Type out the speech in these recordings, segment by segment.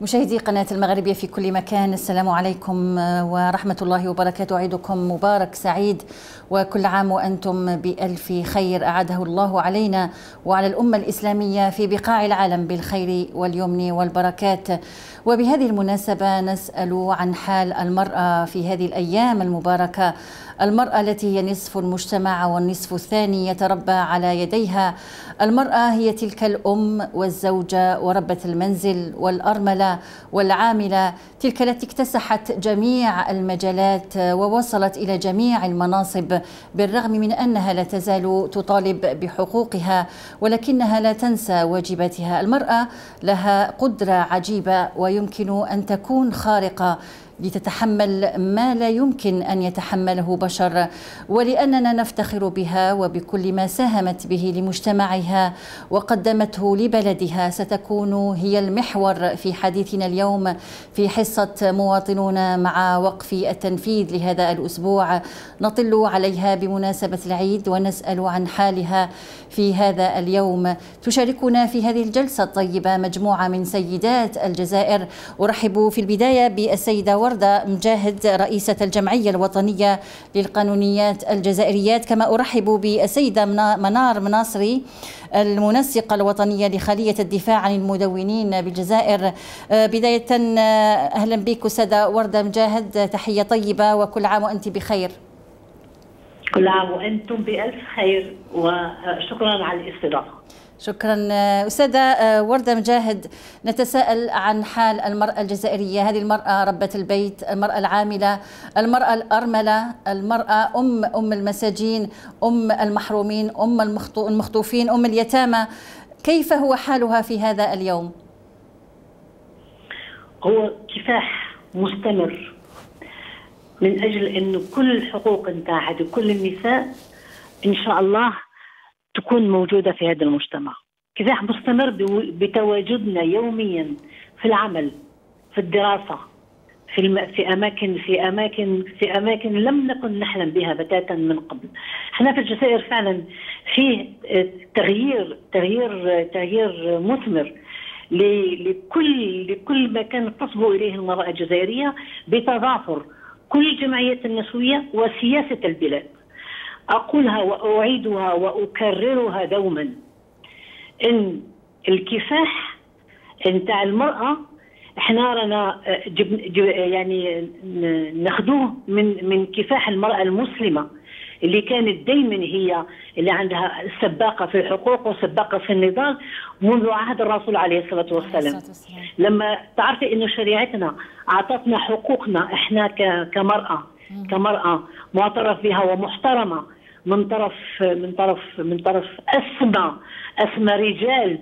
مشاهدي قناة المغربية في كل مكان السلام عليكم ورحمة الله وبركاته. أعيدكم مبارك سعيد. وكل عام وأنتم بألف خير أعاده الله علينا وعلى الأمة الإسلامية في بقاع العالم بالخير واليمن والبركات. وبهذه المناسبة نسأل عن حال المرأة في هذه الأيام المباركة. المرأة التي هي نصف المجتمع والنصف الثاني يتربى على يديها. المرأة هي تلك الأم والزوجة وربة المنزل والأرملة والعاملة. تلك التي اكتسحت جميع المجالات ووصلت إلى جميع المناصب. بالرغم من أنها لا تزال تطالب بحقوقها ولكنها لا تنسى واجباتها. المرأة لها قدرة عجيبة ويمكن أن تكون خارقة لتتحمل ما لا يمكن أن يتحمله بشر ولأننا نفتخر بها وبكل ما ساهمت به لمجتمعها وقدمته لبلدها ستكون هي المحور في حديثنا اليوم في حصة مواطنون مع وقف التنفيذ لهذا الأسبوع. نطل عليها بمناسبة العيد ونسأل عن حالها في هذا اليوم. تشاركنا في هذه الجلسة الطيبة مجموعة من سيدات الجزائر. أرحب في البداية بالسيدة وردة مجاهد رئيسة الجمعية الوطنية للقانونيات الجزائريات. كما أرحب بالسيدة منار مناصري المنسقة الوطنية لخلية الدفاع عن المدونين بالجزائر. بداية أهلا بك أستاذة وردة مجاهد. تحية طيبة وكل عام وأنت بخير. كل عام وأنتم بألف خير وشكرا على الاستضافة. شكرا أستاذة وردة مجاهد. نتساءل عن حال المرأة الجزائرية. هذه المرأة ربة البيت المرأة العاملة المرأة الأرملة المرأة أم أم المساجين أم المحرومين أم المخطوفين أم اليتامى. كيف هو حالها في هذا اليوم؟ هو كفاح مستمر من أجل أن كل الحقوق نتاع كل النساء إن شاء الله تكون موجودة في هذا المجتمع كفاح مستمر بتواجدنا يوميا في العمل في الدراسة في الم... في اماكن في اماكن في أماكن لم نكن نحلم بها بتاتا من قبل. إحنا في الجزائر فعلا فيه تغيير تغيير تغيير مثمر لكل لكل ما كانت تصبو إليه المرأة الجزائرية بتضافر كل الجمعيات النسوية وسياسة البلاد. أقولها وأعيدها وأكررها دوما. إن الكفاح نتاع المرأة إحنا رانا جب جب يعني ناخذوه من من كفاح المرأة المسلمة اللي كانت دائما هي اللي عندها سباقة في الحقوق وسباقة في النضال منذ عهد الرسول عليه الصلاة والسلام. لما تعرفي إنه شريعتنا أعطتنا حقوقنا إحنا كمرأة كمرأة معترف بها ومحترمة من طرف من طرف من طرف أسمى أسمى رجال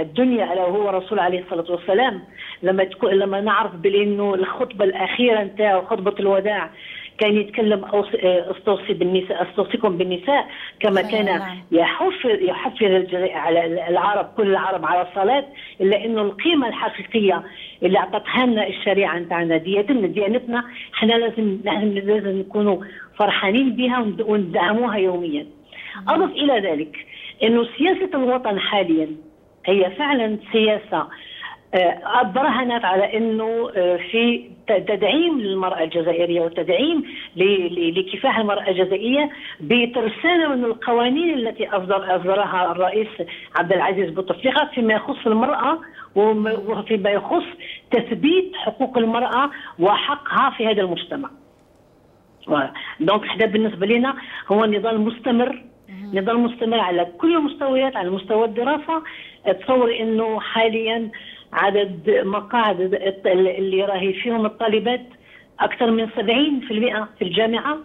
الدنيا ألا وهو الرسول عليه الصلاة والسلام. لما تكون لما نعرف بانه الخطبة الأخيرة نتاعو خطبة الوداع كان يتكلم أستوصي بالنساء أستوصيكم بالنساء كما كان يحفظ يحفظ على العرب كل العرب على الصلاة إلا انه القيمة الحقيقية اللي أعطتها لنا الشريعة نتاعنا ديانتنا ديانتنا إحنا لازم لازم نكونوا فرحانين بها وندعموها يوميا. أضف إلى ذلك إنه سياسة الوطن حاليا هي فعلا سياسة برهنت على إنه في تدعيم للمرأة الجزائرية وتدعيم لكفاح المرأة الجزائرية بترسانه من القوانين التي اصدر أصدرها الرئيس عبد العزيز بوتفليقة فيما يخص المرأة وفيما يخص تثبيت حقوق المرأة وحقها في هذا المجتمع. دونك إحنا بالنسبة لنا هو نضال مستمر. نضال مستمر على كل المستويات على مستوى الدراسة. تصور إنه حاليا عدد مقاعد اللي راهي فيهم الطالبات أكثر من 70% في الجامعة.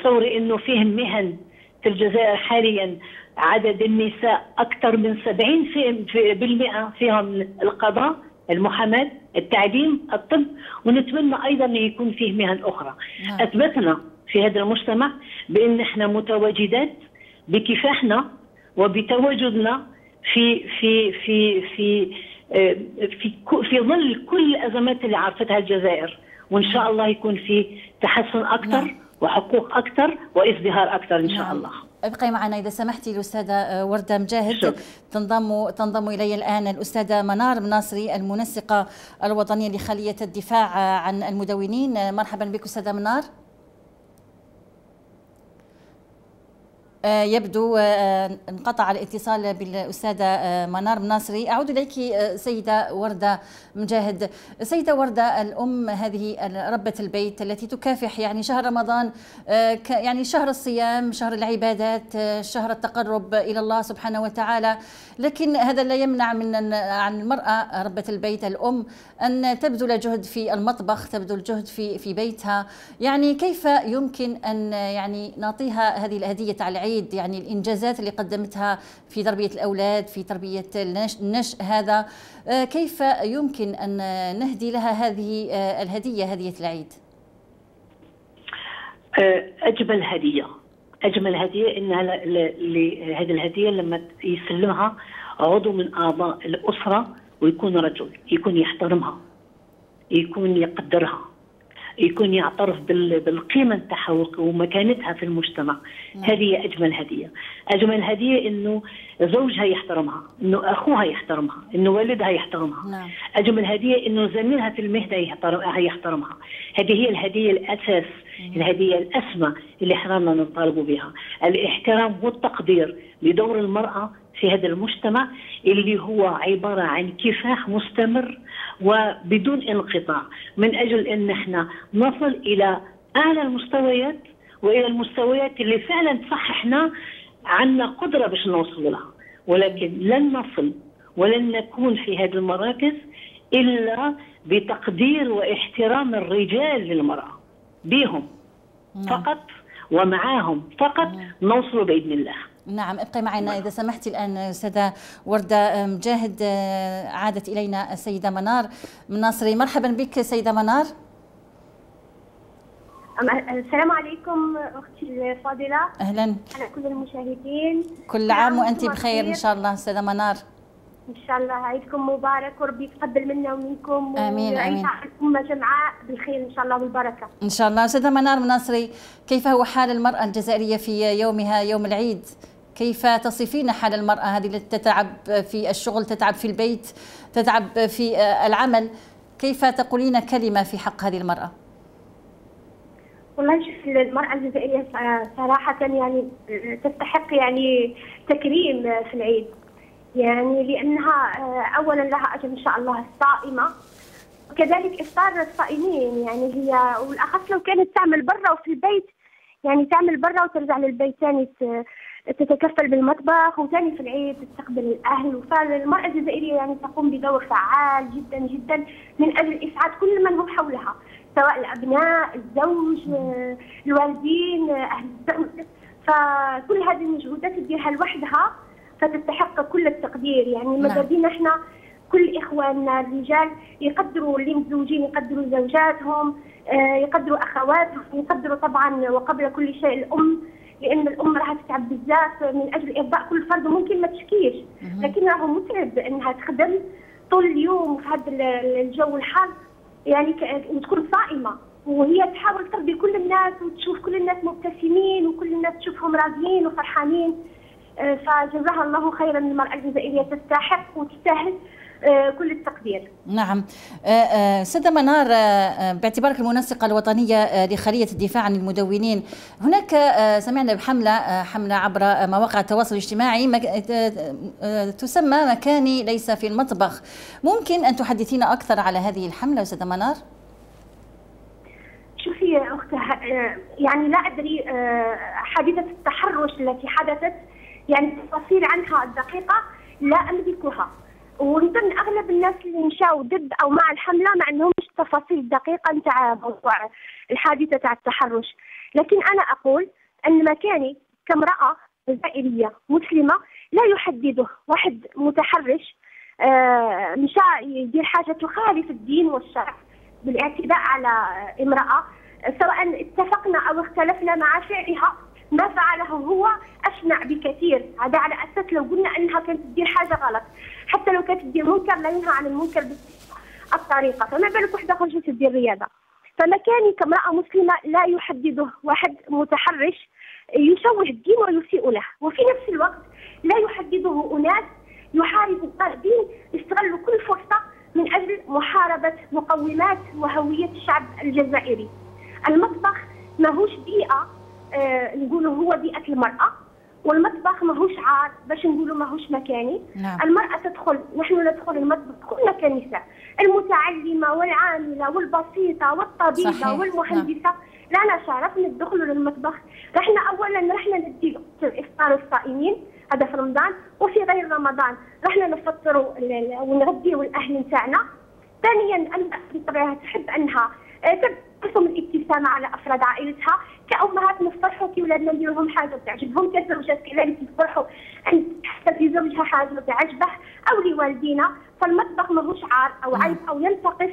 تصوري إنه فيه مهن في الجزائر حاليا عدد النساء أكثر من 70% فيهم القضاء المحاماة التعليم الطب. ونتمنى أيضا أن يكون فيه مهن أخرى. نعم. أثبتنا في هذا المجتمع بأن إحنا متواجدات بكفاحنا وبتواجدنا في في في في في في ظل كل الأزمات اللي عرفتها الجزائر وإن شاء الله يكون في تحسن أكثر نعم. وحقوق أكثر وإزدهار أكثر إن شاء نعم. الله. ابقي معنا إذا سمحتي الأستاذة وردة مجاهد. تنضم تنضم إلي الآن الأستاذة منار مناصري المنسقة الوطنية لخلية الدفاع عن المدونين. مرحبا بك أستاذة منار. يبدو آه، انقطع الاتصال بالأستاذة آه، منار مناصري. أعود إليك سيدة وردة مجاهد. سيدة وردة الأم هذه ربة البيت التي تكافح يعني شهر رمضان يعني شهر الصيام شهر العبادات شهر التقرب إلى الله سبحانه وتعالى. لكن هذا لا يمنع من عن المرأة ربة البيت الأم أن تبذل جهد في المطبخ تبذل جهد في في بيتها. يعني كيف يمكن أن يعني نعطيها هذه الهدية على العيد العيد يعني الإنجازات اللي قدمتها في تربية الأولاد في تربية النشء هذا. آه، كيف يمكن أن نهدي لها هذه آه، الهدية هدية العيد؟ آه، أجمل هدية. أجمل هدية إنها هذه الهدية لما يسلمها عضو من أعضاء الأسرة ويكون رجل يكون يحترمها يكون يقدرها. يكون يعترف بالقيمة نتاعها ومكانتها في المجتمع. نعم. هذه أجمل هدية. أجمل هدية إنه زوجها يحترمها إنه أخوها يحترمها إنه والدها يحترمها. نعم. أجمل هدية إنه زميلها في المهنة يحترمها. هذه هي الهدية الأساس الهدية الأسمى اللي حرمنا نطالبوا بها. الاحترام والتقدير لدور المرأة في هذا المجتمع. اللي هو عبارة عن كفاح مستمر وبدون انقطاع من أجل أن إحنا نصل إلى أعلى المستويات وإلى المستويات اللي فعلا صح إحنا عندنا قدرة باش نوصل لها ولكن لن نصل ولن نكون في هذه المراكز إلا بتقدير واحترام الرجال للمرأة بهم نعم. فقط ومعاهم فقط نعم. نوصل بإذن الله نعم ابقي معنا إذا سمحتي الآن أستاذة وردة مجاهد آه، عادت إلينا السيدة منار. من ناصري مرحبا بك سيدة منار. السلام عليكم أختي الفاضلة. أهلا. على كل المشاهدين. كل عام وانت بخير إن شاء الله أستاذة منار. إن شاء الله عيدكم مبارك وربي يتقبل منا ومنكم آمين آمين. الامه جمعاء بالخير إن شاء الله والبركة. إن شاء الله. أستاذة منار مناصري كيف هو حال المرأة الجزائرية في يومها يوم العيد؟ كيف تصفين حال المرأة هذه التي تتعب في الشغل تتعب في البيت تتعب في العمل؟ كيف تقولين كلمة في حق هذه المرأة؟ والله شوف المرأة الجزائرية صراحة يعني تستحق يعني تكريم في العيد. يعني لأنها آه، اولا لها أجر إن شاء الله الصائمة وكذلك إفطار الصائمين. يعني هي والأخص لو كانت تعمل برا وفي البيت يعني تعمل برا وترجع للبيت ثاني تتكفل بالمطبخ وثاني في العيد تستقبل الأهل. فالمراه الجزائرية يعني تقوم بدور فعال جدا جدا من أجل اسعاد كل من هم حولها سواء الأبناء الزوج آه، الوالدين آه، أهل الزوج. فكل هذه المجهودات تديرها لوحدها فتستحق كل التقدير. يعني ماذا نعم. بينا إحنا كل إخواننا الرجال يقدروا اللي متزوجين يقدروا زوجاتهم آه، يقدروا أخواتهم يقدروا طبعا وقبل كل شيء الأم. لأن الام راح تتعب بزاف من أجل إرضاء كل فرد وممكن ما تشكيش. لكن راهو متعب إنها تخدم طول اليوم في هذا الجو الحار. يعني وتكون صائمة. وهي تحاول ترضي كل الناس وتشوف كل الناس مبتسمين وكل الناس تشوفهم راضيين وفرحانين. آه، فجزاها الله خيرا المرأة الجزائرية تستحق وتستاهل. كل التقدير. نعم. آه، سيدة منار باعتبارك المنسقة الوطنية لخلية الدفاع عن المدونين هناك سمعنا بحملة حملة عبر مواقع التواصل الاجتماعي تسمى مكاني ليس في المطبخ. ممكن أن تحدثينا أكثر على هذه الحملة سيدة منار؟ شوفي يا أختها يعني لا أدري حادثة التحرش التي حدثت يعني التفاصيل عنها الدقيقة لا أملكها. ونظن أغلب الناس اللي مشاو ضد أو مع الحملة ما عندهمش التفاصيل الدقيقة نتاع موضوع الحادثة تاع التحرش. لكن أنا أقول أن مكاني كامرأة جزائرية مسلمة لا يحدده واحد متحرش آه مشى يدير حاجة تخالف الدين والشرع بالاعتداء على امرأة سواء اتفقنا أو اختلفنا مع فعلها ما فعله هو أشنع بكثير. هذا على أساس لو قلنا إنها كانت تدير حاجة غلط. حتى لو كانت تدير منكر لا ينهى عن المنكر الطريقة فما بالك وحدة خرجت تدير رياضة؟ فمكاني كامرأة مسلمة لا يحدده واحد متحرش يشوه الدين ويسيء له. وفي نفس الوقت لا يحدده أناس يحاربوا الدين يستغلوا كل فرصة من أجل محاربة مقومات وهوية الشعب الجزائري. المطبخ ماهوش بيئة آه نقولوا هو بيئة المرأة. والمطبخ ماهوش عار باش نقولوا ماهوش مكاني. نعم. المرأة تدخل نحن ندخل المطبخ كلنا كنساء المتعلمة والعاملة والبسيطة والطبيبة صحيح. والمهندسة. لنا شرف ندخلوا للمطبخ. رحنا أولا رحنا ندي إفطار الصائمين هذا في رمضان وفي غير رمضان رحنا نفطروا ونغديوا الأهل نتاعنا. ثانيا المرأة بطبيعتها تحب أنها آه، تبتسم الابتسامة على أفراد عائلتها كأمهات نفرحوا كي ولادنا نديروا لهم حاجة تعجبهم كزوجات كذلك يفرحوا أن تحصل في زوجها حاجة تعجبه أو لوالدينا فالمطبخ ماهوش عار أو عيب أو ينتقص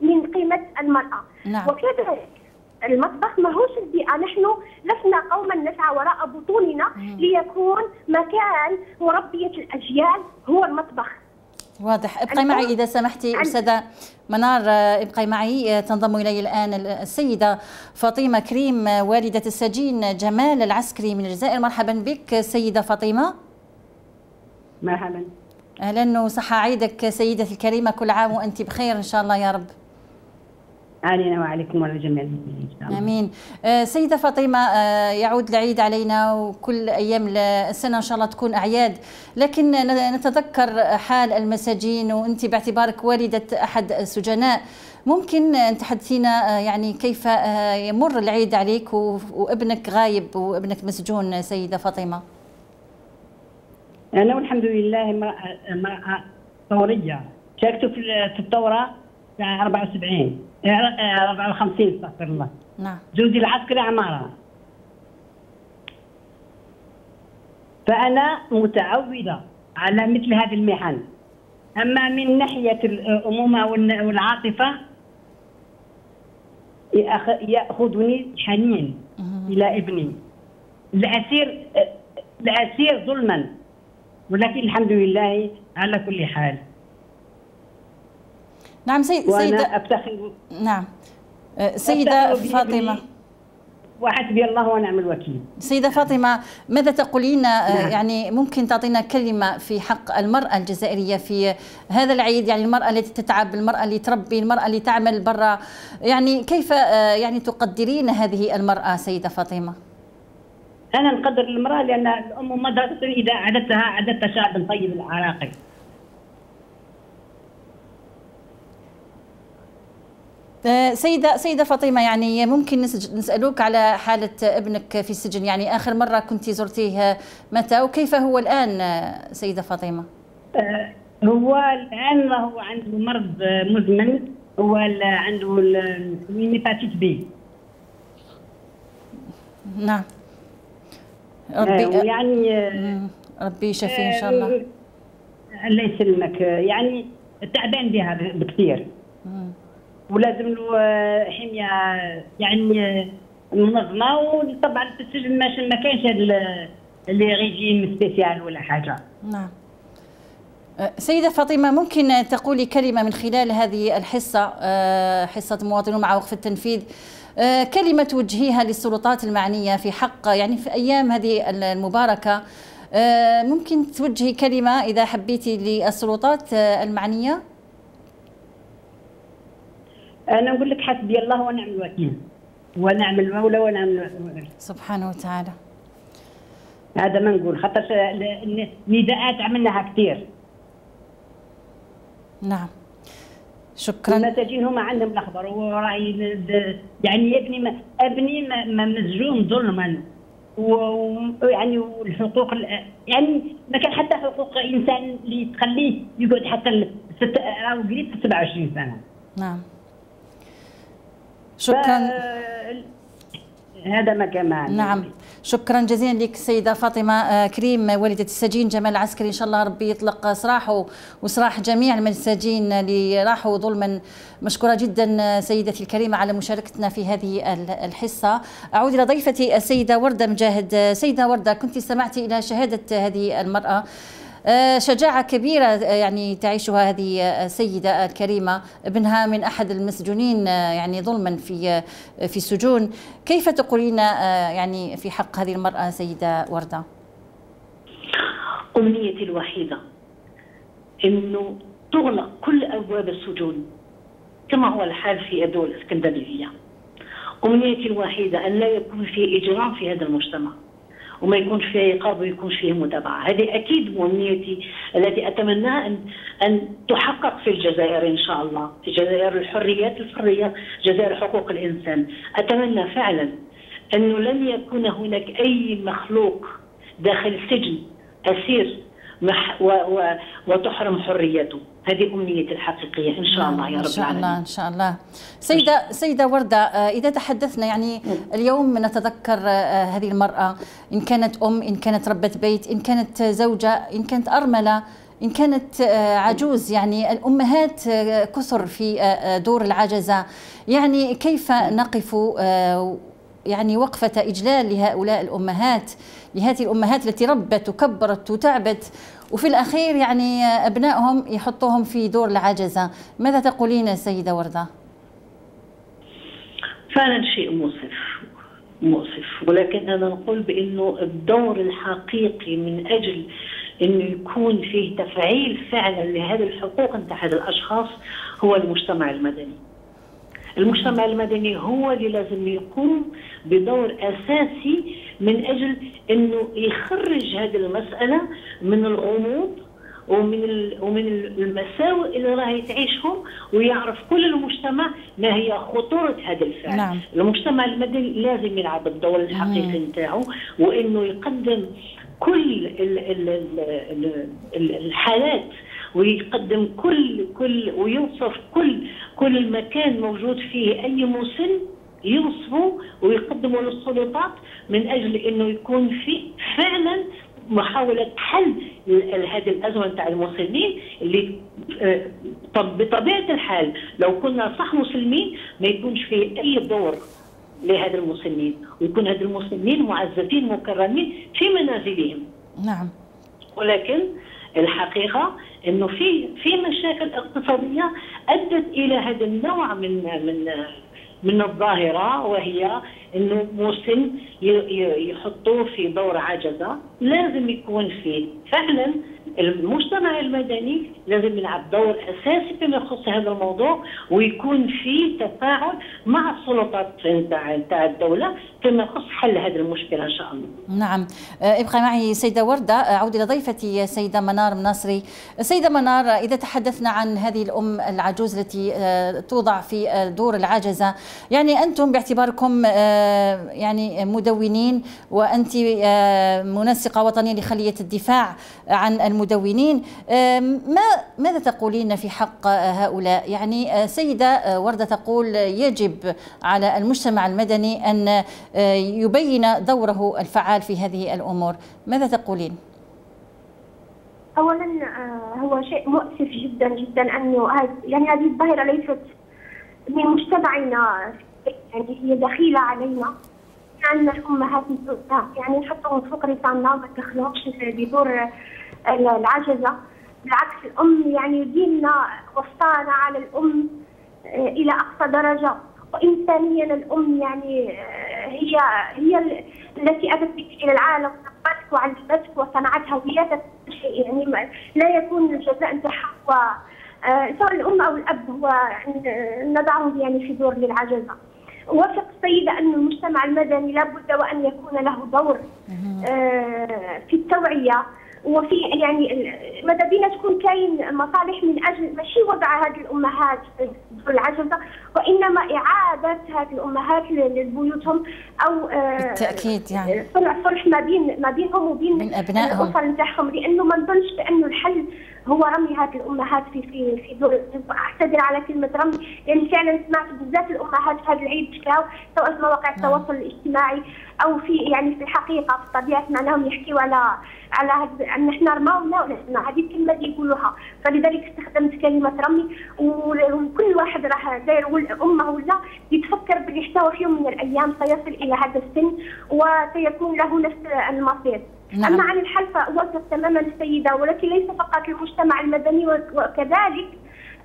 من قيمة المرأة. نعم. وكذلك المطبخ ماهوش البيئة نحن لسنا قوما نسعى وراء بطوننا ليكون مكان مربية الأجيال هو المطبخ. واضح. ابقي معي إذا سمحتي أستاذة منار. ابقي معي. تنضم إلي الآن السيدة فاطمة كريم والدة السجين جمال العسكري من الجزائر. مرحبا بك سيدة فاطمة. مرحبا. أهلا وصحة عيدك سيدتي الكريمة. كل عام وأنت بخير إن شاء الله يا رب. علينا وعليكم وعلى جميع المسلمين آمين. آه، سيدة فاطمة آه، يعود العيد علينا وكل أيام السنة إن شاء الله تكون أعياد. لكن نتذكر حال المساجين وانت باعتبارك والدة أحد السجناء. ممكن أن تحدثينا آه، يعني كيف يمر العيد عليك وابنك غايب وابنك مسجون سيدة فاطمة؟ أنا والحمد لله امرأة امرأة ثوريه شاركت في الثورة؟ في 74 آه، آه، 54 استغفر الله. نعم. زوجي العسكري عمارة. فأنا متعودة على مثل هذه المحن أما من ناحية الأمومة والعاطفة يأخذني حنين إلى ابني. الاسير الاسير ظلما. ولكن الحمد لله على كل حال. نعم سي- وأنا سيدة. أفتخر نعم. أفتخر بابني فاطمة. وحسبي الله ونعم الوكيل. سيدة فاطمة ماذا تقولين؟ آه، نعم. يعني ممكن تعطينا كلمة في حق المرأة الجزائرية في هذا العيد؟ يعني المرأة التي تتعب المرأة اللي تربي المرأة اللي تعمل برا. يعني كيف آه، يعني تقدرين هذه المرأة سيدة فاطمة؟ أنا نقدر المراه لأن الأم مدرسة إذا عددتها عددت شعب طيب العراقي. سيدة سيدة فاطمة يعني ممكن نسألوك على حالة ابنك في السجن. يعني آخر مرة كنت زرتيه متى؟ وكيف هو الآن آه، سيدة فاطمة؟ آه، هو الآن هو عنده مرض آه، مزمن. هو عنده ال- الهيباتيت بي. نعم. آه، ربي آه، مم، ربي يشفيه إن شاء الله آه، الله. يسلمك. آه، يعني تعبان بها بكثير. ولازم له آه، حميه يعني آه، منظمة وطبعا في السجن ما كانش ال- اللي régime spécial ولا حاجة. نعم. أه، سيدة فاطمة ممكن تقولي كلمة من خلال هذه الحصة حصة مواطنون مع وقف التنفيذ؟ كلمة توجهيها للسلطات المعنية في حق يعني في أيام هذه المباركة. ممكن توجهي كلمة إذا حبيتي للسلطات المعنية؟ أنا نقول لك حسبي الله ونعم الوكيل. ونعم المولى ونعم الوكيل. سبحانه وتعالى. هذا ما نقول خاطر نداءات عملناها كثير. نعم. شكرا. المساجين هما عندهم الأخبار ورأي يعني ابني ما أبني ما- ما مسجون ظلما. و- ويعني والحقوق ال- يعني ما كان حتى حقوق إنسان اللي تخليه يقعد حتى ست أو قريب 27 سنة. نعم. شكرا. هذا ما كمان نعم. شكرا جزيلا لك سيدة فاطمة آه، كريم والدة السجين جمال العسكري إن شاء الله ربي يطلق سراحه وسراح جميع المساجين اللي راحوا ظلما. مشكورة جدا آه، سيدتي الكريمة على مشاركتنا في هذه ال- الحصة. أعود إلى ضيفتي السيدة وردة مجاهد. آه، سيدة وردة كنت استمعتي إلى شهادة هذه المرأة. شجاعة كبيرة يعني تعيشها هذه السيدة الكريمة ابنها من أحد المسجونين يعني ظلما في في السجون. كيف تقولين يعني في حق هذه المرأة سيدة وردة؟ أمنيتي الوحيدة أنه تغلق كل أبواب السجون كما هو الحال في الدول الاسكندنافية أمنيتي الوحيدة أن لا يكون في إجرام في هذا المجتمع. وما يكونش فيه عقاب ويكون فيه متابعة. هذه أكيد أمنيتي التي أتمناها أن أن تحقق في الجزائر إن شاء الله. في الجزائر الحريات الفرية جزائر حقوق الإنسان. أتمنى فعلا أنه لن يكون هناك أي مخلوق داخل سجن و وتحرم حريته. هذه أمنيتي الحقيقية إن شاء الله يا رب إن شاء الله إن شاء الله. سيدة سيدة وردة إذا تحدثنا يعني اليوم نتذكر هذه المرأة إن كانت أم إن كانت ربة بيت إن كانت زوجة إن كانت أرملة إن كانت عجوز يعني الأمهات كثر في دور العجزة. يعني كيف نقف يعني وقفة إجلال لهؤلاء الأمهات لهذه الأمهات التي ربت وكبرت وتعبت وفي الأخير يعني أبنائهم يحطوهم في دور العجزة ماذا تقولين سيدة وردة؟ فعلا شيء مؤسف مؤسف ولكن أنا نقول بأنه الدور الحقيقي من أجل إنه يكون فيه تفعيل فعلا لهذه الحقوق نتاع هذه الأشخاص هو المجتمع المدني. المجتمع المدني هو اللي لازم يقوم بدور أساسي من أجل إنه يخرج هذه المسألة من الغموض ومن ومن المساوئ اللي راهي تعيشهم ويعرف كل المجتمع ما هي خطورة هذا الفعل نعم. المجتمع المدني لازم يلعب الدور الحقيقي نتاعو وإنه يقدم كل الحالات ويقدم كل كل ويوصف كل كل مكان موجود فيه أي مسن يوصفه ويقدمه للسلطات من أجل إنه يكون في فعلا محاولة حل هذه الأزمة نتاع المسلمين اللي طب بطبيعة الحال لو كنا صح مسلمين ما يكونش فيه أي دور لهذا المسلمين ويكون هذا المسلمين معززين مكرمين في منازلهم. نعم. ولكن الحقيقة إنه في في مشاكل اقتصادية أدت إلى هذا النوع من من من الظاهرة وهي إنه مسن يحطوه في دور عجزة لازم يكون فيه. فعلا المجتمع المدني لازم يلعب دور أساسي فيما يخص هذا الموضوع ويكون في تفاعل مع السلطات نتاع نتاع الدولة فيما يخص حل هذه المشكلة إن شاء الله. نعم ابقى معي سيدة وردة أعود إلى ضيفتي سيدة منار مناصري. سيدة منار إذا تحدثنا عن هذه الأم العجوز التي توضع في دور العجزه يعني أنتم باعتباركم يعني مدونين وأنت منسقة وطنية لخلية الدفاع عن المدونين المدونين. ما ماذا تقولين في حق هؤلاء؟ يعني سيدة وردة تقول يجب على المجتمع المدني أن يبين دوره الفعال في هذه الأمور. ماذا تقولين؟ اولا هو شيء مؤسف جدا جدا انه يعني هذه الظاهرة ليست من مجتمعنا يعني هي دخيلة علينا. عندنا الأمهات يعني نحطهم فوق رسالنا ما تدخلهمش بدور العجزة. بالعكس الأم يعني ديننا وصانا على الأم إلى أقصى درجة. وانسانيا الأم يعني هي هي التي اتت بك إلى العالم ربتك وعلمتك وصنعت هويتك يعني لا يكون الجزاء نتاعها سواء الأم أو الأب هو نضعه يعني في دور للعجزة. وافق السيدة أن المجتمع المدني لابد وأن يكون له دور في التوعية. وفي يعني ماذا بينا تكون كاين مصالح من أجل ماشي وضع هذه الأمهات في العجزه وإنما إعادة هذه الأمهات لبيوتهم أو بالتأكيد يعني. صلح صلح ما بين ما بينهم وبين من أبنائهم. الاسر نتاعهم لأنه ما نظنش بانه الحل هو رمي هذه الأمهات في في في دور أعتذر على كلمة رمي لأن فعلا سمعت بزاف الأمهات في هذا العيد بكاو سواء في مواقع التواصل الاجتماعي أو في يعني في الحقيقة في الطبيعه سمعناهم يحكيوا على على أن إحنا رماونا ولا هذه الكلمة اللي يقولوها. فلذلك استخدمت كلمة رمي وكل واحد راح داير أمه ولا يتفكر باللي حتى في يوم من الأيام سيصل إلى هذا السن وسيكون له نفس المصير. نعم. أما عن الحل فأوافق تماما السيدة ولكن ليس فقط المجتمع المدني وكذلك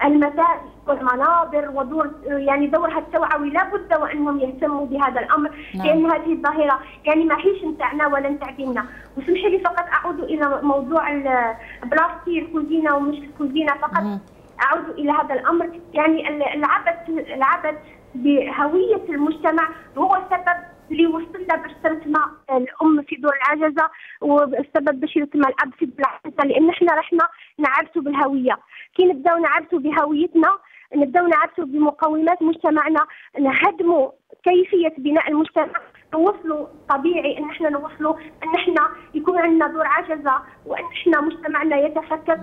المساجد والمنابر ودور يعني دورها التوعوي لابد وإنهم يهتموا بهذا الأمر نعم. لأن هذه الظاهرة يعني ما هيش نتاعنا ولا نتاع ديننا وسمحي لي فقط أعود إلى موضوع البلاستيك الكوزينة ومش الكوزينة فقط مم. أعود إلى هذا الأمر يعني العبث العبث بهوية المجتمع هو سبب اللي وصلنا باش ترسم الأم في دور العجزة والسبب باش يرسم الأب في دور العجزه لأن إحنا رحنا نعبثوا بالهوية. كي نبداو نعبثوا بهويتنا نبداو نعبثوا بمقومات مجتمعنا نهدموا كيفية بناء المجتمع نوصلوا طبيعي أن إحنا نوصلوا أن إحنا يكون عندنا دور عجزة وأن إحنا مجتمعنا يتفكك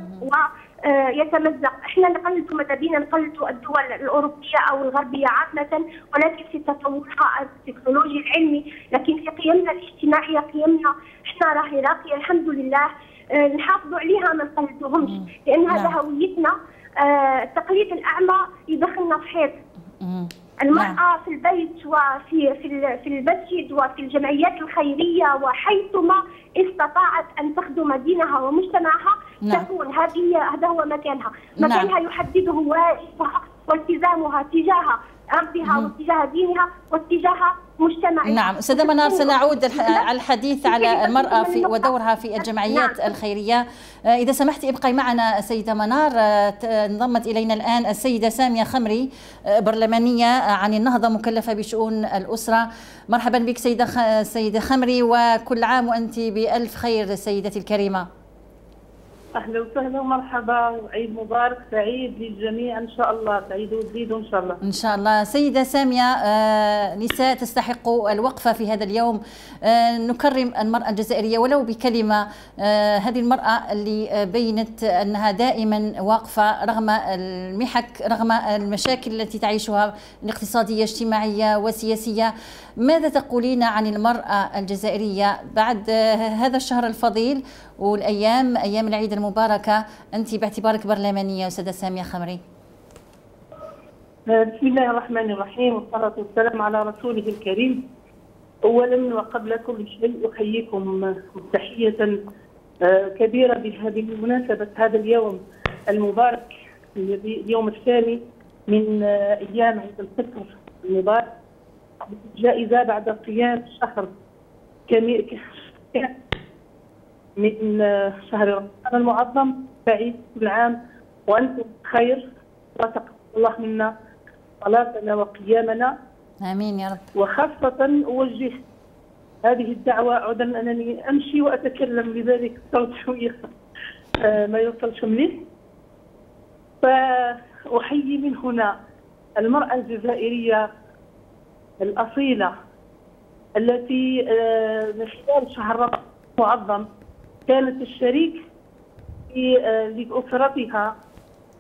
ويتمزق، إحنا نقلدوا ماذا بينا؟ نقلدوا الدول الأوروبية أو الغربية عامة ولكن في تطورها التكنولوجي العلمي، لكن في قيمنا الاجتماعيه قيمنا إحنا راهي راقية الحمد لله. آه، نحافظوا عليها ما نقلدوهمش لأن هذا نعم. هويتنا. التقليد آه، الاعمى يدخلنا في حيط المرأة نعم. في البيت وفي في في المسجد وفي الجمعيات الخيرية وحيثما استطاعت أن تخدم دينها ومجتمعها نعم. تكون هذه هذا هو مكانها. نعم. مكانها نعم. يحدده واجبها والتزامها تجاه ربها واتجاه دينها واتجاه مجتمعها. نعم. أستاذة منار سنعود على الحديث على المرأة في ودورها في الجمعيات نعم. الخيرية. آه، إذا سمحت ابقي معنا السيده منار. آه، انضمت إلينا الآن السيدة سامية خمري آه، برلمانية عن النهضة مكلفة بشؤون الأسرة. مرحبا بك سيدة سيدة خمري وكل عام وأنت بألف خير سيدتي الكريمة. أهلا وسهلا ومرحبا. وعيد مبارك سعيد للجميع. إن شاء الله سعيد وجديد ان شاء الله. إن شاء الله. سيدة سامية آه نساء تستحق الوقفه في هذا اليوم. آه نكرم المرأة الجزائرية ولو بكلمة. آه هذه المرأة اللي بينت أنها دائما واقفة رغم المحك رغم المشاكل التي تعيشها الاقتصادية اجتماعية وسياسية. ماذا تقولين عن المرأة الجزائرية بعد هذا الشهر الفضيل والأيام أيام العيد المباركة. أنت باعتبارك برلمانية أستاذة سامية خمري. بسم الله الرحمن الرحيم والصلاة والسلام على رسوله الكريم. اولا وقبل كل شيء أحييكم تحية آه، كبيرة بهذه المناسبة هذا اليوم المبارك اليوم الثاني من آه، أيام عيد الفطر المبارك. جائزة بعد قيام شهر كامل من شهر رمضان المعظم سعيد كل عام. وأنتم بخير. وتقبل الله منا. صلاتنا وقيامنا. آمين يا رب. وخاصة أوجه هذه الدعوة عذرا أنني أمشي وأتكلم لذلك الصوت شوية آه، ما يوصلش مليح فأحيي من هنا المرأة الجزائرية الأصيلة التي آه، من خلال شهر رمضان المعظم كانت الشريك في آه، لأسرتها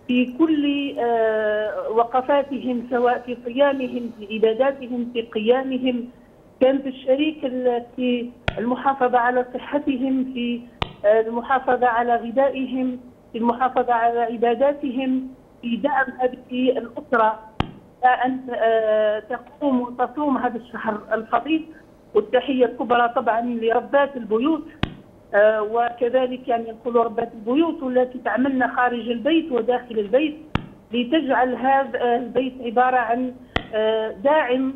في كل آه، وقفاتهم سواء في صيامهم في عباداتهم في قيامهم. كانت الشريك في المحافظة على صحتهم في آه، المحافظة على غذائهم في المحافظة على عباداتهم في دعم هذه الأسرة. أن تقوم وتصوم هذا الشهر الفضيل والتحية الكبرى طبعا لربات البيوت. وكذلك يعني نقول ربات البيوت والتي تعملن خارج البيت وداخل البيت لتجعل هذا البيت عبارة عن آه، داعم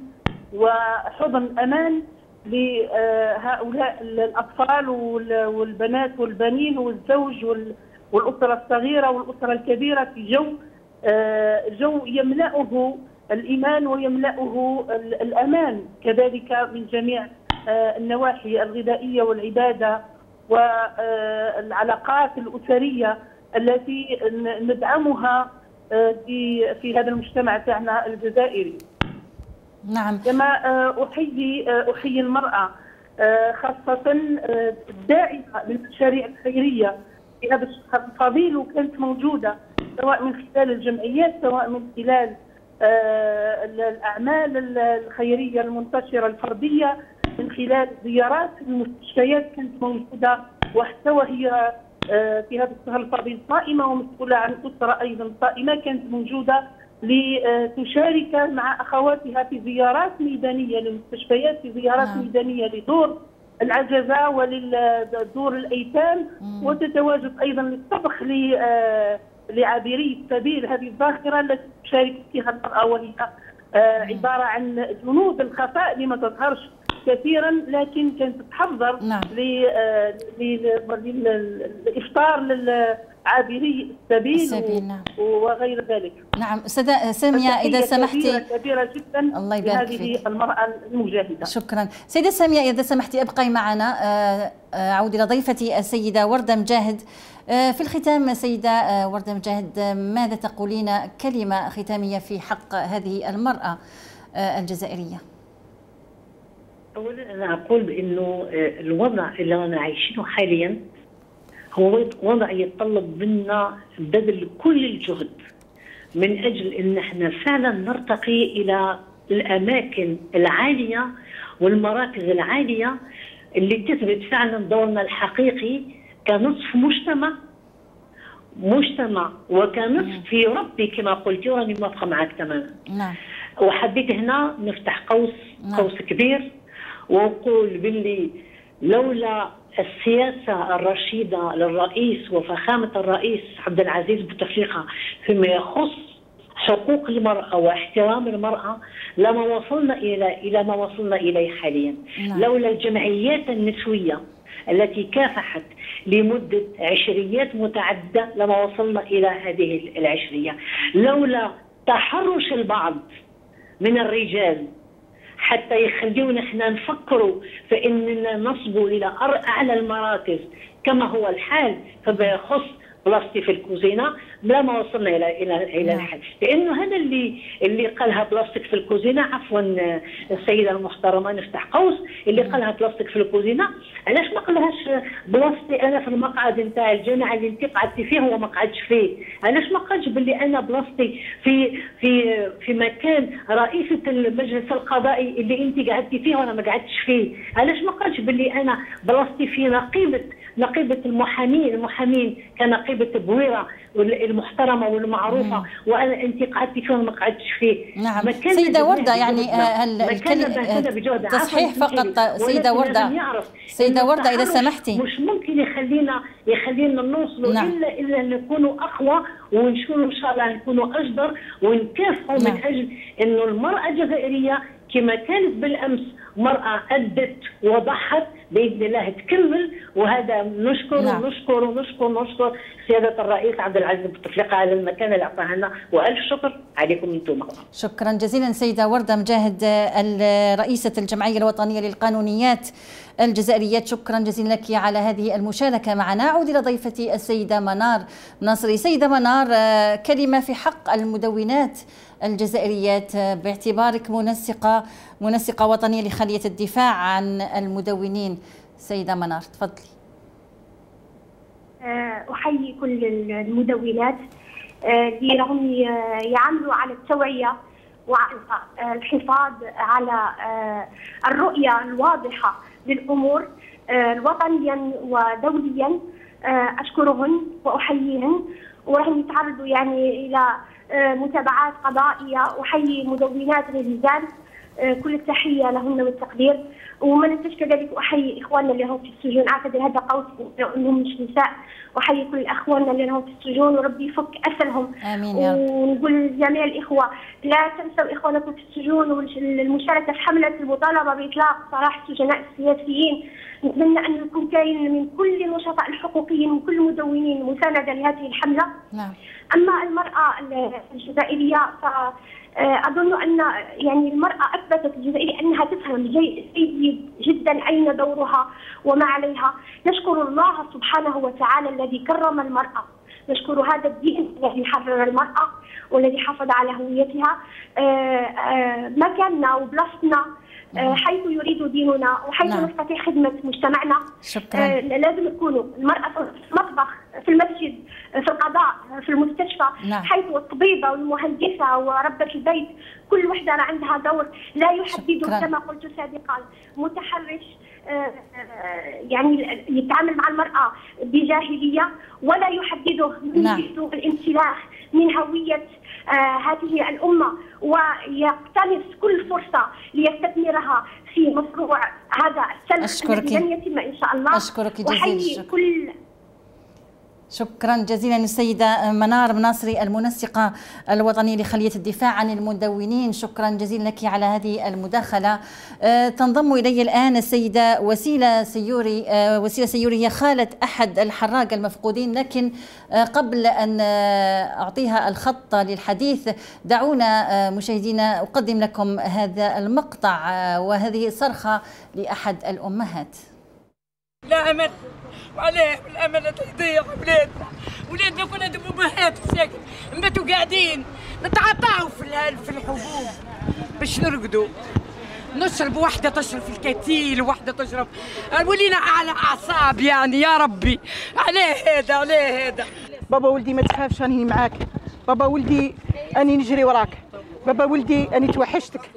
وحضن أمان لهؤلاء الأطفال والبنات والبنين والزوج والأسرة الصغيرة والأسرة الكبيرة في جو آه، جو يملأه الإيمان ويملأه الأمان. كذلك من جميع النواحي الغذائية والعبادة والعلاقات الأسرية التي ندعمها آه، في في هذا المجتمع تاعنا الجزائري. نعم. كما آه، أحيي آه، أحيي المرأة خاصة الداعمة للمشاريع الخيرية في هذا الشهر الفضيل وكانت موجودة سواء من خلال الجمعيات سواء من خلال الأعمال الخيرية المنتشرة الفردية من خلال زيارات المستشفيات كانت موجودة وحتى وهي آه، في هذا الشهر الفضيل صائمة ومسؤولة عن أسرة أيضا صائمة كانت موجودة لتشارك مع أخواتها في زيارات ميدانية للمستشفيات في زيارات نعم. ميدانية لدور وللعجزة وللدور الأيتام وتتواجد أيضا للطبخ ل- آه، لعابري السبيل. هذه الظاهرة التي تشارك فيها المرأة وهي آه، عبارة عن جنود الخفاء اللي ما تظهرش كثيرا لكن كانت تحضر نعم. ل- آه، لل- لل- للإفطار للعابري السبيل السبيل، نعم. وغير ذلك. نعم. استاذه سامية إذا سمحتي. كبيرة جدا الله يبارك لهذه فيك. المرأة المجاهدة. شكرا. سيدة سامية إذا سمحتي أبقي معنا. آه، آه، أعود إلى ضيفتي السيدة وردة مجاهد في الختام سيدة آه، وردة مجاهد ماذا تقولين كلمة ختامية في حق هذه المرأة آه، الجزائرية؟ اولا أنا أقول بأنه آه، الوضع اللي رانا عايشينه حاليا هو وضع يتطلب منا بذل كل الجهد من أجل إن إحنا فعلا نرتقي إلى الأماكن العالية والمراكز العالية اللي تثبت فعلا دورنا الحقيقي كنصف مجتمع مجتمع وكنصف في ربي كما قلت وراني موافقه معك تماما. نعم. وحبيت هنا نفتح قوس نعم. قوس كبير. ونقول باللي لولا السياسة الرشيدة للرئيس وفخامة الرئيس عبد العزيز بوتفليقة فيما يخص حقوق المرأة واحترام المرأة لما وصلنا إلى إلى ما وصلنا إليه حاليا نعم. لولا الجمعيات النسوية التي كافحت لمدة عشريات متعددة لما وصلنا إلى هذه العشرية لولا تحرش البعض من الرجال حتى يخليونا إحنا نفكروا في اننا نصبوا إلى اعلى المراكز. كما هو الحال فيما بلاصتي في الكوزينة بلا ما وصلنا إلى إلى إلى نعم. الحل لأنه هذا اللي اللي قالها بلاستيك في الكوزينة عفوا السيدة المحترمة نفتح قوس اللي قالها بلاستيك في الكوزينة. علاش ما قالهاش بلاصتي أنا في المقعد نتاع الجامعة اللي انت قعدتي فيه هو ما قعدش فيه. علاش ما قالش باللي أنا بلاصتي في في في مكان رئيسة المجلس القضائي اللي انت قعدتي فيه وأنا ما قعدتش فيه؟ علاش ما قالش باللي أنا بلاصتي في نقيبه نقيبة المحامين المحامين كنقيبة بويره المحترمة والمعروفة وأنا انت قعدتي فيه وأنا ما قعدتش فيه نعم ما كان سيدة بهذه وردة يعني. آه، هل بهذا بجهدنا. تصحيح فقط يعرف سيدة إن وردة إذا التحرش سمحتي مش ممكن يخلينا يخلينا نوصلوا نعم. الا إلا نكونوا أقوى ونشوفوا إن شاء الله نكونوا أجدر ونكافحوا نعم. من أجل إنه المرأة الجزائريه كما كانت بالأمس مرأة أدت وضحت بإذن الله تكمل وهذا نشكر نعم. ونشكر ونشكر ونشكر سيادة الرئيس عبد العزيز بوتفليقة على المكان اللي أعطاها لنا وألف شكر عليكم أنتم. شكرا جزيلا سيدة وردة مجاهد رئيسة الجمعية الوطنية للقانونيات الجزائريات. شكرا جزيلا لك على هذه المشاركة معنا. أعود إلى ضيفتي السيدة منار نصري. سيدة منار آه، كلمة في حق المدونات. الجزائريات آه، باعتبارك منسقة منسقة وطنية لخلية الدفاع عن المدونين. سيدة منار تفضلي. آه، أحيي كل المدونات. آه، اللي راهم ي- يعملوا على التوعية وعلى آه، الحفاظ على آه، الرؤية الواضحة للأمور آه، وطنيا ودوليا. آه، أشكرهن وأحييهن. وراهم يتعرضوا يعني إلى آه، متابعات قضائية أحيي مدونات آه، كل التحية لهن والتقدير. وما ننساش كذلك أحيي إخواننا اللي هم في السجون. أعتقد هذا قوس أنهم مش نساء. وأحيي كل أخواننا اللي هم في السجون. وربي يفك أسرهم. آمين يا رب. ونقول لجميع الإخوة لا تنسوا إخوانكم في السجون. والمشاركة في حملة المطالبة بإطلاق سراح السجناء السياسيين. نتمنى أن يكون كاين من كل النشطاء الحقوقيين وكل المدونين مساندة لهذه الحملة. نعم. أما المرأة الجزائرية فاظن أن يعني المرأة أثبتت الجزائريه أنها تفهم جي- جيد جدا أين دورها وما عليها. نشكر الله سبحانه وتعالى الذي كرم المرأة. نشكر هذا الدين الذي حرر المرأة والذي حافظ على هويتها. آه، آه، مكاننا وبلاصتنا آه، حيث يريد ديننا وحيث نعم. نستطيع خدمة مجتمعنا. شكرا. آه، لازم يكونوا المرأة في المطبخ في المسجد في القضاء في المستشفى نعم. حيث الطبيبة والمهندسة وربة البيت كل وحدة عندها دور لا يحدده. كما قلت سابقا متحرش آه، آه، يعني يتعامل مع المرأة بجاهلية ولا يحدده نعم. يريد الانسلاخ من هوية آه، هذه الأمة ويقتنص كل فرصة ليستثمرها في مشروع هذا السلف. الذي لن يتم إن شاء الله أشكرك جزيل الشكر. كل شكرا جزيلا السيدة منار مناصري المنسقة الوطنية لخلية الدفاع عن المدونين. شكرا جزيلا لك على هذه المداخلة. آه، تنضم إلي الآن السيدة وسيلة سيوري آه، وسيلة سيوري هي خالة أحد الحراق المفقودين. لكن آه، قبل أن أعطيها الخط للحديث دعونا مشاهدينا أقدم لكم هذا المقطع وهذه صرخة لأحد الأمهات. لا أمل. وعليه الامل تضيع ولادنا ولادنا كنا دم امهات ساكن ماتوا قاعدين. نتعطاو في في الحبوب. باش نرقدوا نشرب واحدة تشرب في الكتيل وواحدة تشرب. ولينا على أعصاب يعني يا ربي. عليه هذا عليه هذا. بابا ولدي ما تخافش راني معاك. بابا ولدي أني نجري وراك. بابا ولدي أني توحشتك.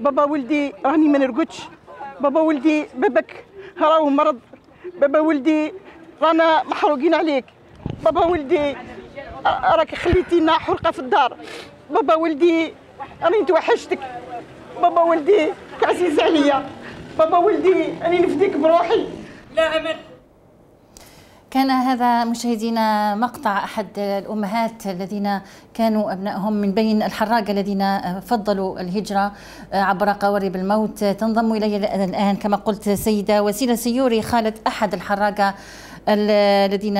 بابا ولدي راني ما نرقدش. بابا ولدي بابك راهو مرض. بابا ولدي رانا محروقين عليك. بابا ولدي راك خليتينا حرقة في الدار. بابا ولدي راني توحشتك بابا ولدي عزيز عليا. بابا ولدي اني نفديك بروحي. لا أمل. كان هذا مشاهدينا مقطع أحد الأمهات الذين كانوا أبنائهم من بين الحراقه الذين فضلوا الهجرة عبر قوارب الموت. تنضم إلي الآن كما قلت سيدة وسيلة سيوري خاله أحد الحراقه ال- الذين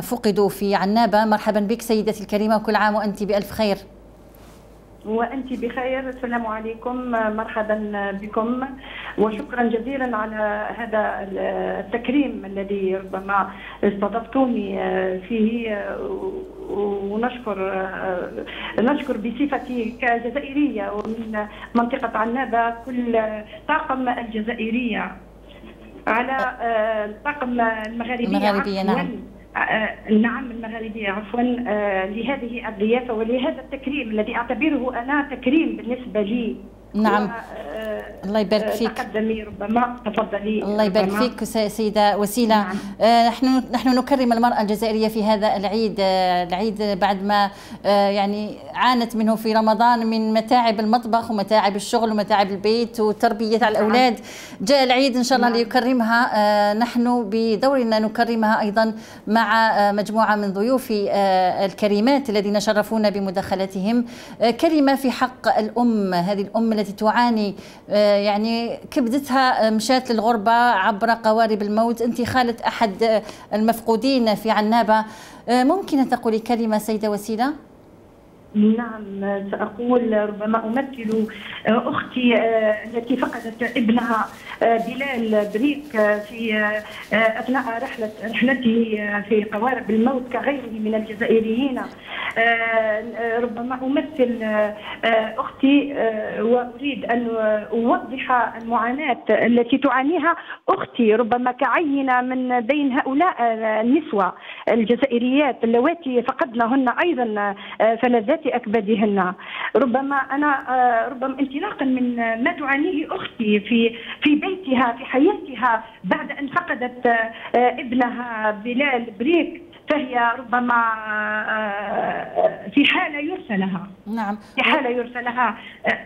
فقدوا في عنابة. مرحبا بك سيدتي الكريمة وكل عام وأنت بألف خير. وأنت بخير. السلام عليكم. مرحبا بكم. وشكرا جزيلا على هذا التكريم الذي ربما استضفتوني فيه ونشكر نشكر بصفتي كجزائرية ومن منطقة عنابة كل طاقم الجزائرية. على الطاقم المغاربية المغاربية، عفواً. نعم. آه، نعم المغاربية عفوا آه، لهذه الضيافة ولهذا التكريم الذي أعتبره أنا تكريم بالنسبة لي نعم. آه، الله يبارك آه، فيك. تقدمي ربما تفضلي الله يبارك. فيك س- سيدة وسيلة نعم. آه، نحن نحن نكرم المرأة الجزائرية في هذا العيد آه، العيد بعد ما آه، يعني عانت منه في رمضان من متاعب المطبخ ومتاعب الشغل ومتاعب البيت وتربية على الأولاد جاء العيد إن شاء الله نعم. ليكرمها نحن بدورنا نكرمها أيضا مع مجموعة من ضيوفي الكريمات الذين شرفونا بمداخلتهم كلمة في حق الأم هذه الأم التي تعاني آه، يعني كبدتها آه، مشات للغربة عبر قوارب الموت أنت خالة أحد آه، المفقودين في عنابة ممكن تقولي كلمة سيدة وسيلة؟ نعم سأقول ربما أمثل أختي آه، التي فقدت ابنها آه، بلال بريك آه، في أثناء رحلة رحلته في قوارب الموت كغيره من الجزائريين. ربما أمثل أختي وأريد أن أوضح المعاناة التي تعانيها أختي ربما كعينة من بين هؤلاء النسوة الجزائريات اللواتي فقدنهن أيضا آه، فلذات أكبادهن ربما أنا آه، ربما انطلاقا من ما تعانيه أختي في في بيتها في حياتها بعد أن فقدت آه، ابنها بلال بريك فهي ربما آه، في حالة يرثى لها نعم. في حالة يرثى لها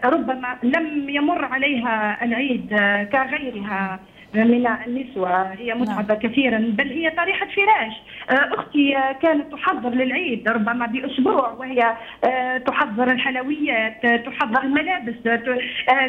ربما لم يمر عليها العيد كغيرها. من النسوة هي متعبة كثيرا بل هي طريحة فراش. آه، أختي كانت تحضر للعيد ربما بأسبوع وهي آه، تحضر الحلويات آه، تحضر الملابس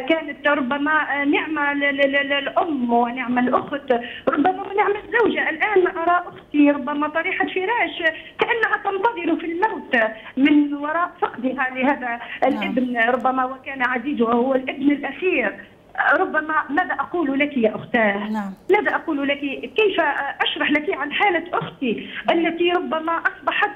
كانت ربما نعمة للأم ونعمة الأخت. ربما ونعمة الزوجة. الآن أرى أختي ربما طريحة فراش كأنها تنتظر في الموت من وراء فقدها لهذا الابن ربما وكان عزيزها هو الابن الأخير. ربما ماذا أقول لك يا أختاه نعم. ماذا أقول لك كيف أشرح لك عن حالة أختي التي ربما أصبحت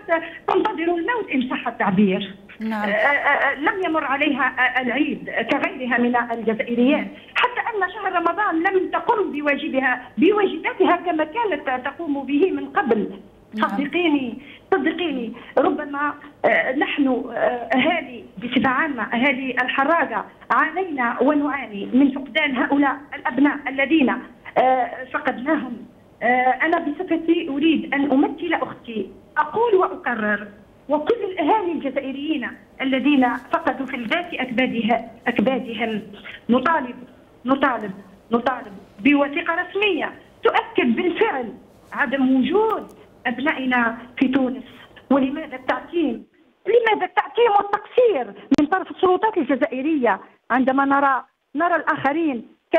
تنتظر الموت إن صح التعبير نعم. آه، آه، لم يمر عليها آه، العيد كغيرها من الجزائريات حتى أن شهر رمضان لم تقم بواجبها بواجباتها كما كانت تقوم به من قبل. صدقيني صدقيني ربما آه، نحن آه، أهالي بصفة عامة أهالي الحراقة عانينا ونعاني من فقدان هؤلاء الأبناء الذين آه، فقدناهم. أنا بصفتي أريد أن أمثل أختي أقول واكرر وكل الأهالي الجزائريين الذين فقدوا في الذات أكبادهم نطالب نطالب نطالب بوثيقة رسمية تؤكد بالفعل عدم وجود أبنائنا في تونس ولماذا التعتيم؟ لماذا التعتيم والتقصير من طرف السلطات الجزائرية؟ عندما نرى نرى الآخرين ك...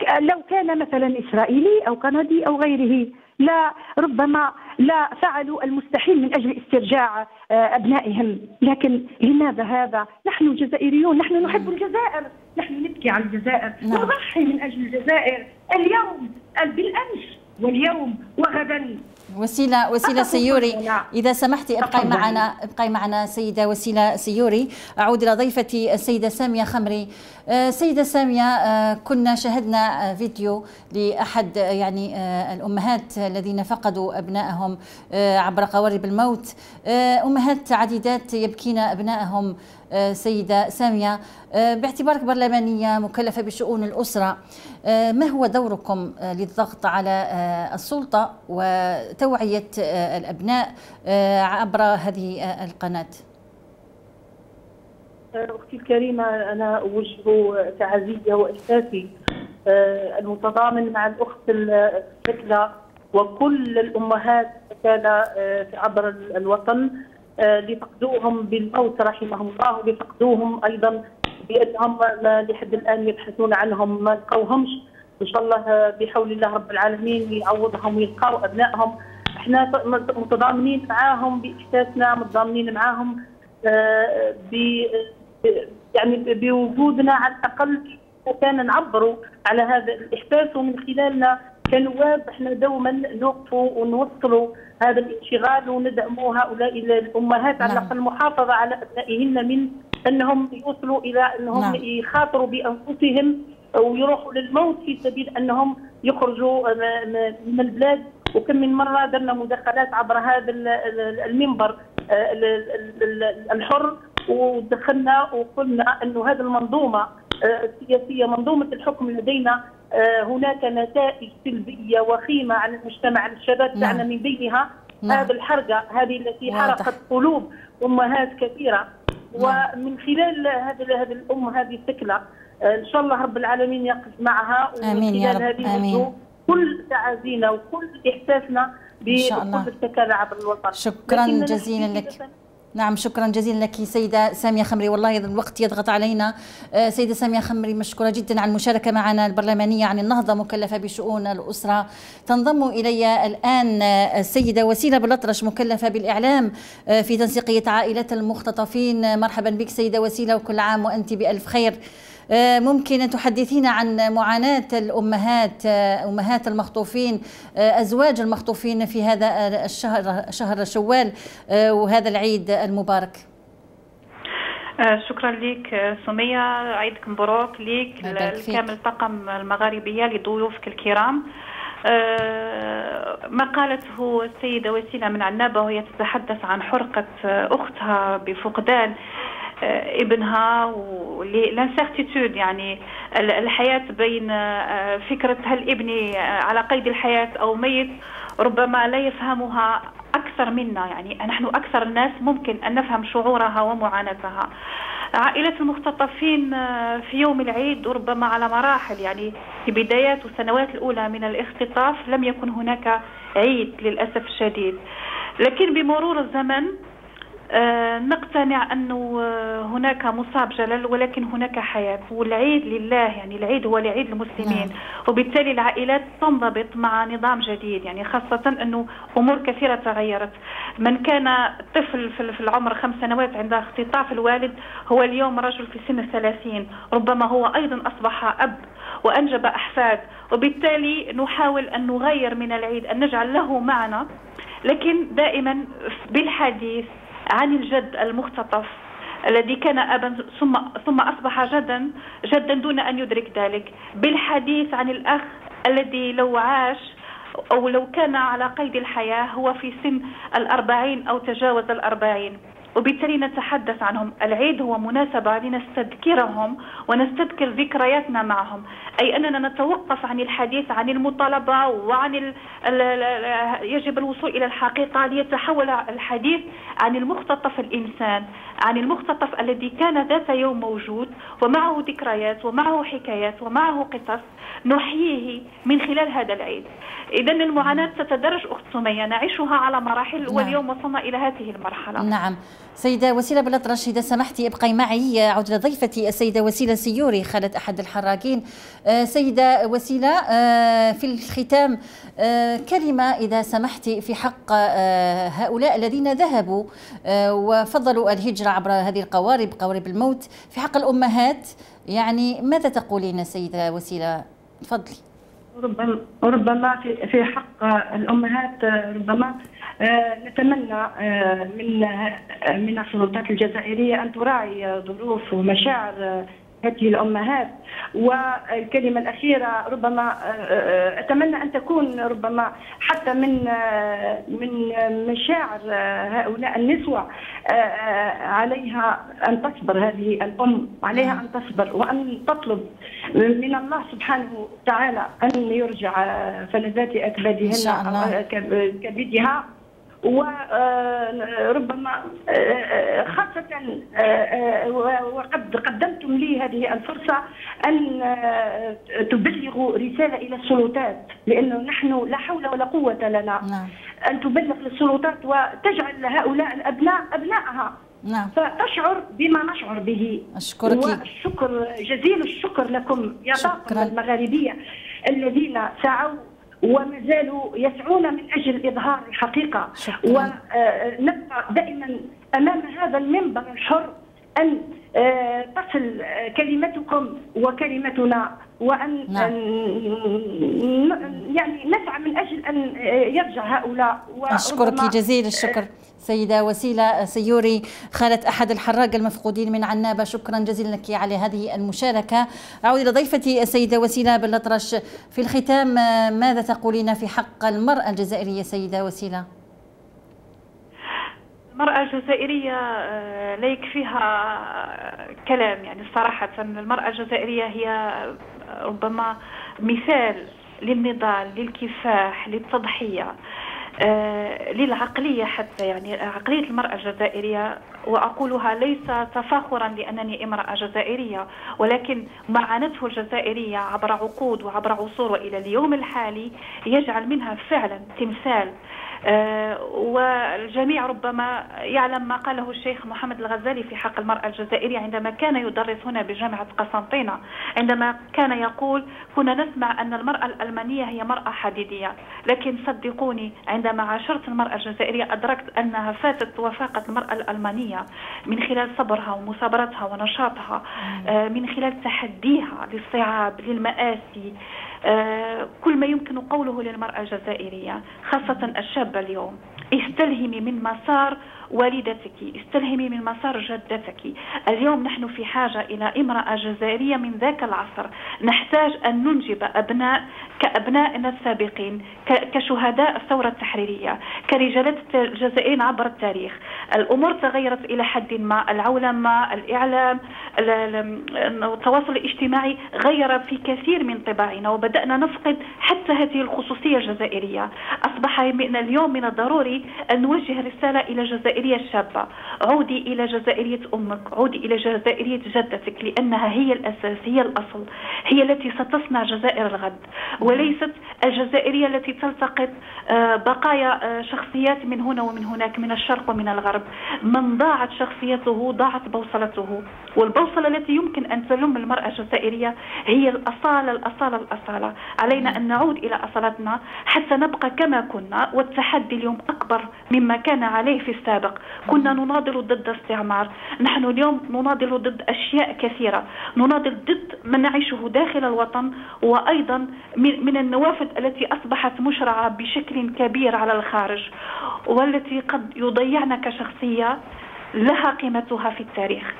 ك- لو كان مثلا إسرائيلي أو كندي أو غيره لا ربما لا فعلوا المستحيل من أجل استرجاع آه، أبنائهم، لكن لماذا هذا؟ نحن جزائريون، نحن نحب الجزائر، نحن نبكي على الجزائر، نعم. نضحي من أجل الجزائر. اليوم بالأمس واليوم وغدا. وسيلة تفضل سيوري هنا. إذا سمحتي ابقي. معنا ابقي معنا سيدة وسيلة سيوري أعود إلى ضيفتي السيدة سامية خمري آه، سيدة سامية آه، كنا شاهدنا آه، فيديو لأحد آه، يعني الأمهات الذين فقدوا أبنائهم آه، عبر قوارب الموت أمهات عديدات يبكين أبنائهم آه، سيدة سامية. آه، باعتبارك برلمانية مكلفة بشؤون الأسرة. آه، ما هو دوركم آه، للضغط على آه، السلطة وتوعية آه، الأبناء آه، عبر هذه آه، القناة؟ أختي الكريمة أنا أوجه تعزية وإحساسي آه، المتضامن مع الأخت الثكلى وكل الأمهات كان آه، عبر الوطن. آه، اللي فقدوهم بالموت رحمهم الله واللي فقدوهم أيضا بأنهم ما لحد الآن يبحثون عنهم ما لقوهمش. إن شاء الله آه، بحول الله رب العالمين يعوضهم ويلقاو أبنائهم. إحنا متضامنين معاهم بإحساسنا متضامنين معاهم آه، ب يعني بوجودنا على الأقل. كان نعبروا على هذا الإحساس ومن خلالنا كنواب إحنا دوما نوقفوا ونوصلوا هذا الانشغال وندعموا هؤلاء الأمهات على نعم. الاقل المحافظه على أبنائهن من أنهم يوصلوا إلى أنهم نعم. يخاطروا بأنفسهم ويروحوا للموت في سبيل أنهم يخرجوا من البلاد وكم من مرة درنا مداخلات عبر هذا ال- ال- المنبر آه، ال- ال- ال- الحر ودخلنا وقلنا انه هذه المنظومة آه، السياسيه منظومة الحكم لدينا آه، هناك نتائج سلبية وخيمة على المجتمع على الشباب نعم. تاعنا من بينها نعم. هذه الحرقة هذه التي. حرقت قلوب أمهات كثيرة نعم. ومن خلال هذه هذه الأم هذه الثكلى آه، إن شاء الله رب العالمين يقف معها ومن خلال هذه كل تعازينا وكل إحساسنا. بكل الثكالى عبر الوطن شكراً جزيلاً لك. نعم شكرا جزيلا لك سيدة سامية خمري. والله الوقت يضغط علينا. آه، سيدة سامية خمري مشكورة جدا على المشاركة معنا البرلمانية عن النهضة مكلفة بشؤون الأسرة. تنضم إلي الآن آه، السيدة وسيلة بلطرش مكلفة بالإعلام آه، في تنسيقية عائلات المختطفين. مرحبا بك سيدة وسيلة وكل عام وأنت بألف خير. ممكن أن تحدثينا عن معاناة الأمهات آه، أمهات المخطوفين آه، أزواج المخطوفين في هذا آه، الشهر شهر شوال آه، وهذا العيد المبارك. آه، شكرا لك آه، سمية. عيدك مبروك ليك. لكامل الطاقم المغاربية لضيوفك الكرام. آه، ما قالته السيدة وسيلة من عنابة وهي تتحدث عن حرقة آه، أختها بفقدان. آه، ابنها والانسيرتيتود يعني ال- الحياة بين آه، فكرة هل ابني آه، على قيد الحياة أو ميت ربما لا يفهمها أكثر منا. يعني نحن أكثر الناس ممكن أن نفهم شعورها ومعاناتها. عائلة المختطفين آه، في يوم العيد ربما على مراحل. يعني في بدايات والسنوات الأولى من الاختطاف لم يكن هناك عيد للأسف الشديد. لكن بمرور الزمن آه، نقتنع أنه آه، هناك مصاب جلل ولكن هناك حياة. والعيد لله يعني العيد هو لعيد المسلمين. نعم. وبالتالي العائلات تنضبط مع نظام جديد يعني خاصة أنه أمور كثيرة تغيرت. من كان طفل في في العمر خمس سنوات عند اختطاف الوالد هو اليوم رجل في سن الثلاثين. ربما هو أيضا أصبح أب وأنجب أحفاد. وبالتالي نحاول أن نغير من العيد أن نجعل له معنى. لكن دائما بالحديث عن الجد المختطف الذي كان أبا ثم ثم أصبح جدا جدا دون أن يدرك ذلك. بالحديث عن الأخ الذي لو عاش أو لو كان على قيد الحياة هو في سن الأربعين أو تجاوز الأربعين. وبالتالي نتحدث عنهم. العيد هو مناسبة لنستذكرهم ونستذكر ذكرياتنا معهم. أي أننا نتوقف عن الحديث عن المطالبة وعن ال ال ال يجب الوصول إلى الحقيقة ليتحول الحديث عن المختطف الإنسان عن المختطف الذي كان ذات يوم موجود ومعه ذكريات ومعه حكايات ومعه قصص نحييه من خلال هذا العيد. إذا المعاناة ستدرج أخت سمية نعيشها على مراحل نعم. واليوم وصلنا إلى هذه المرحلة. نعم. سيدة وسيلة بلطرش إذا سمحتي ابقي معي أعود لضيفتي السيدة وسيلة سيوري خالد أحد الحراقين. آه، سيدة وسيلة آه، في الختام آه، كلمة إذا سمحتي في حق هؤلاء الذين ذهبوا وفضلوا الهجرة عبر هذه القوارب قوارب الموت. في حق الأمهات يعني ماذا تقولين سيدة وسيلة؟ تفضلي. ربما في في حق الأمهات ربما آه، نتمنى آه، من آه، من السلطات الجزائرية أن تراعي ظروف ومشاعر هذه الأمهات. والكلمة الأخيرة ربما أتمنى أن تكون ربما حتى من من مشاعر هؤلاء النسوة عليها أن تصبر هذه الأم عليها أن تصبر وأن تطلب من الله سبحانه وتعالى أن يرجع فلذات أكبادهن كبدها وربما آه، خاصة آه، آه، وقد قدمتم لي هذه الفرصة أن تبلغوا رسالة إلى السلطات لأنه نحن لا حول ولا قوة لنا نعم. أن تبلغ للسلطات وتجعل هؤلاء الأبناء أبنائها نعم. فتشعر بما نشعر به أشكرك والشكر جزيل الشكر لكم يا طاقم المغاربية الذين سعوا وما زالوا يسعون من أجل إظهار الحقيقة. ونبقى دائما أمام هذا المنبر الحر أن آه، تصل كلمتكم وكلمتنا وأن نعم. يعني نسعى من أجل أن يرجع هؤلاء أشكرك جزيل الشكر سيدة وسيلة سيوري خالة أحد الحراق المفقودين من عنابة شكرا جزيلا لك على هذه المشاركة أعود إلى ضيفتي السيدة وسيلة بالأطرش في الختام ماذا تقولين في حق المرأة الجزائرية سيدة وسيلة؟ المرأة الجزائرية آه، لا يكفيها كلام. يعني صراحة المرأة الجزائرية هي ربما مثال للنضال للكفاح للتضحية آه، للعقلية حتى. يعني عقلية المرأة الجزائرية وأقولها ليس تفاخرا لأنني امرأة جزائرية ولكن ما عانته الجزائرية عبر عقود وعبر عصور وإلى اليوم الحالي يجعل منها فعلا تمثال آه، والجميع ربما يعلم ما قاله الشيخ محمد الغزالي في حق المرأة الجزائرية عندما كان يدرس هنا بجامعة قسنطينة عندما كان يقول كنا نسمع أن المرأة الألمانية هي مرأة حديدية لكن صدقوني عندما عاشرت المرأة الجزائرية أدركت أنها فاتت وفاقت المرأة الألمانية من خلال صبرها ومثابرتها ونشاطها آه، من خلال تحديها للصعاب للمآسي آه، كل ما يمكن قوله للمرأة الجزائرية خاصة الشابة اليوم استلهمي من مسار والدتك استلهمي من مسار جدتك. اليوم نحن في حاجة إلى امرأة جزائرية من ذاك العصر. نحتاج أن ننجب أبناء كأبنائنا السابقين كشهداء الثورة التحريرية كرجالات الجزائريين عبر التاريخ. الأمور تغيرت إلى حد ما. العولمة الإعلام التواصل الاجتماعي غير في كثير من طباعنا وبدأنا نفقد حتى هذه الخصوصية الجزائرية. أصبح من اليوم من الضروري أن نوجه رسالة إلى الجزائرية الشابة. عودي إلى جزائرية أمك. عودي إلى جزائرية جدتك لأنها هي الأساس هي الأصل هي التي ستصنع جزائر الغد. وليست الجزائرية التي تلتقط آه، بقايا آه، شخصيات من هنا ومن هناك من الشرق ومن الغرب. من ضاعت شخصيته ضاعت بوصلته. والبوصلة التي يمكن أن تلم المرأة الجزائرية هي الأصالة الأصالة الأصالة. علينا أن نعود إلى أصالتنا حتى نبقى كما كنا والتحدي اليوم أكبر مما كان عليه في السابق. كنا نناضل ضد الاستعمار نحن اليوم نناضل ضد أشياء كثيرة. نناضل ضد ما نعيشه داخل الوطن وأيضا من النوافذ التي أصبحت مشرعة بشكل كبير على الخارج والتي قد يضيعنا كشخصية لها قيمتها في التاريخ.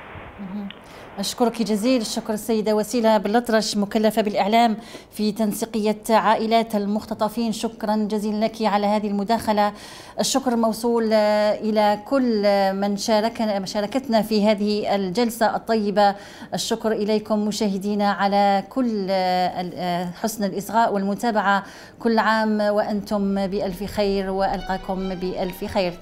أشكرك جزيل الشكر السيدة وسيلة بالأطرش مكلفة بالإعلام في تنسيقية عائلات المختطفين. شكرا جزيلا لك على هذه المداخلة. الشكر موصول إلى كل من شارك شاركتنا في هذه الجلسة الطيبة. الشكر إليكم مشاهدينا على كل حسن الإصغاء والمتابعة. كل عام وأنتم بألف خير وألقاكم بألف خير.